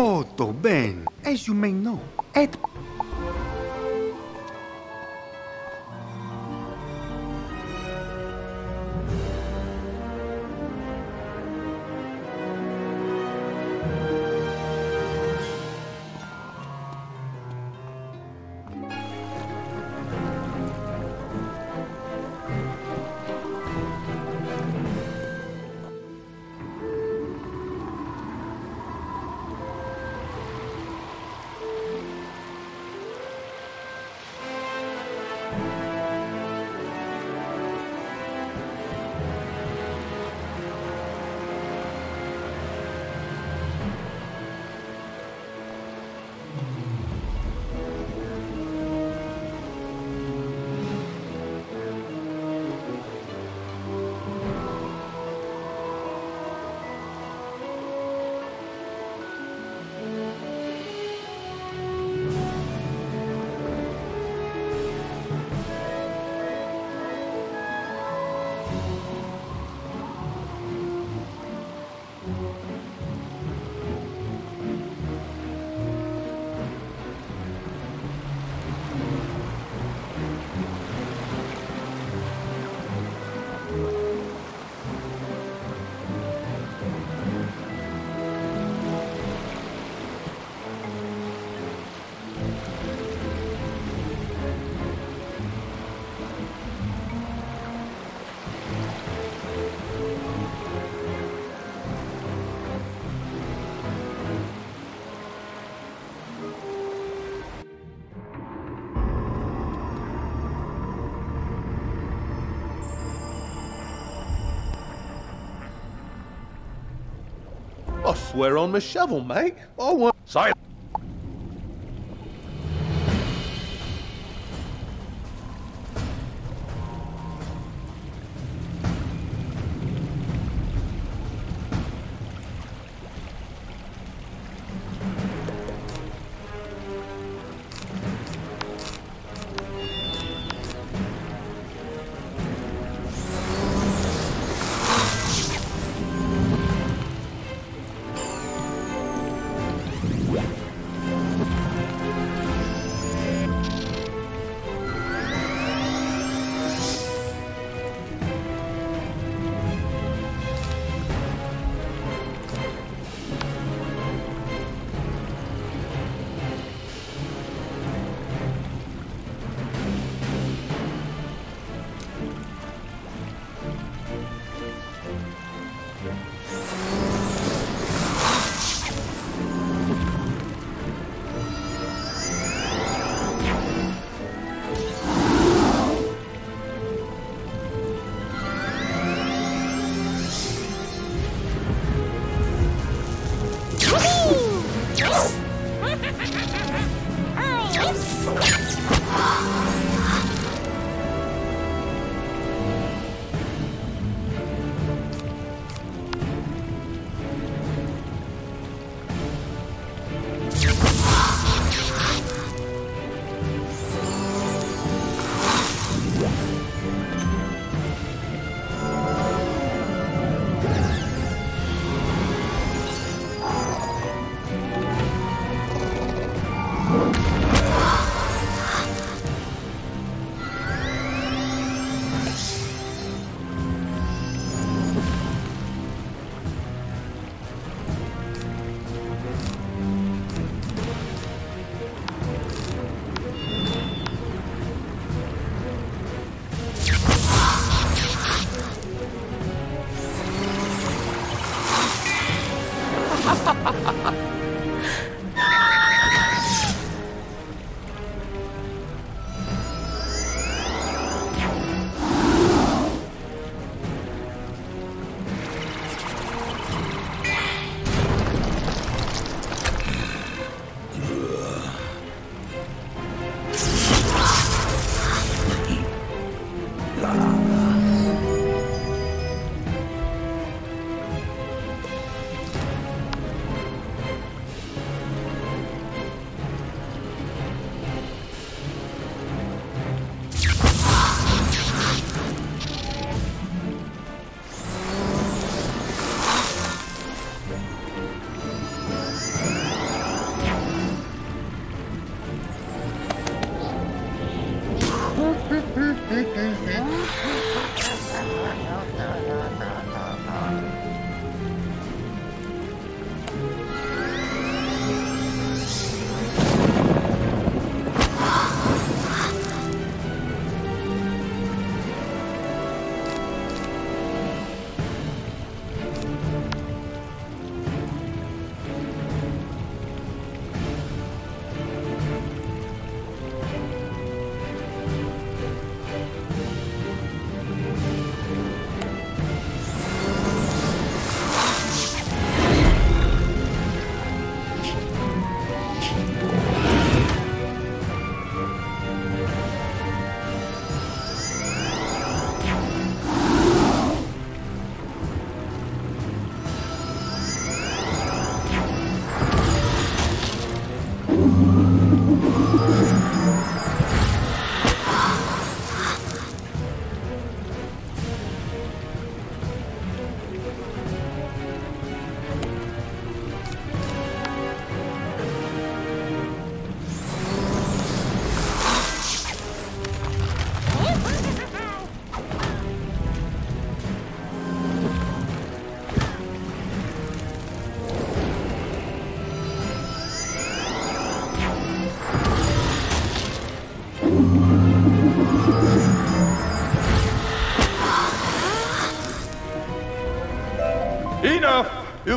As you may know, at I swear on my shovel, mate. I want. Say Yes! Enough!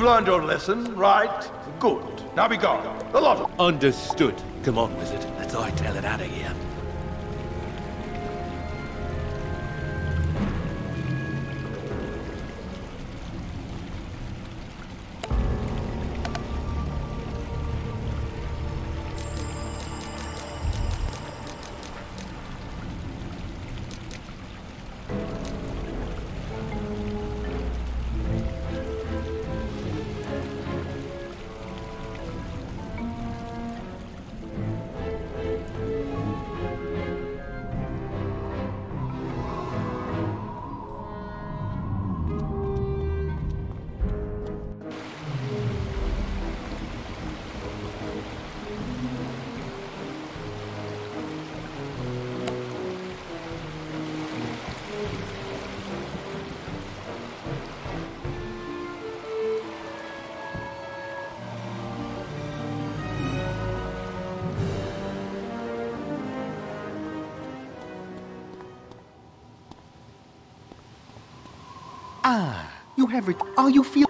You've learned your lesson, right? Good. Now be gone. The lot of... Understood. Come on, wizard. Let's I tell it out of here. Ah, you have it. Are you feel?